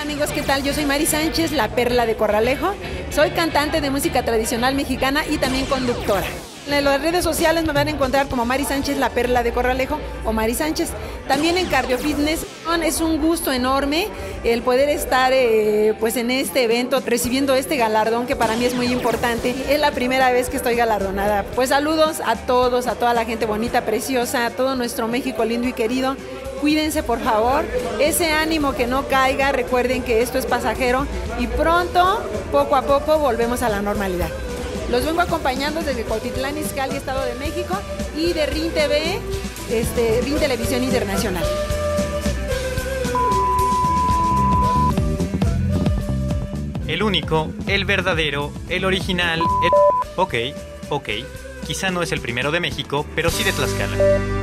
Hola amigos, ¿qué tal? Yo soy Mari Sánchez, la perla de Corralejo. Soy cantante de música tradicional mexicana y también conductora. En las redes sociales me van a encontrar como Mari Sánchez, la perla de Corralejo o Mari Sánchez. También en Cardio Fitness. Es un gusto enorme el poder estar eh, pues en este evento recibiendo este galardón que para mí es muy importante. Es la primera vez que estoy galardonada. Pues saludos a todos, a toda la gente bonita, preciosa, a todo nuestro México lindo y querido. Cuídense por favor, ese ánimo que no caiga, recuerden que esto es pasajero y pronto, poco a poco, volvemos a la normalidad. Los vengo acompañando desde Cotitlán, Izcalli, Estado de México y de RIN TV, este, RIN Televisión Internacional. El único, el verdadero, el original, el... Ok, ok, quizá no es el primero de México, pero sí de Tlaxcala.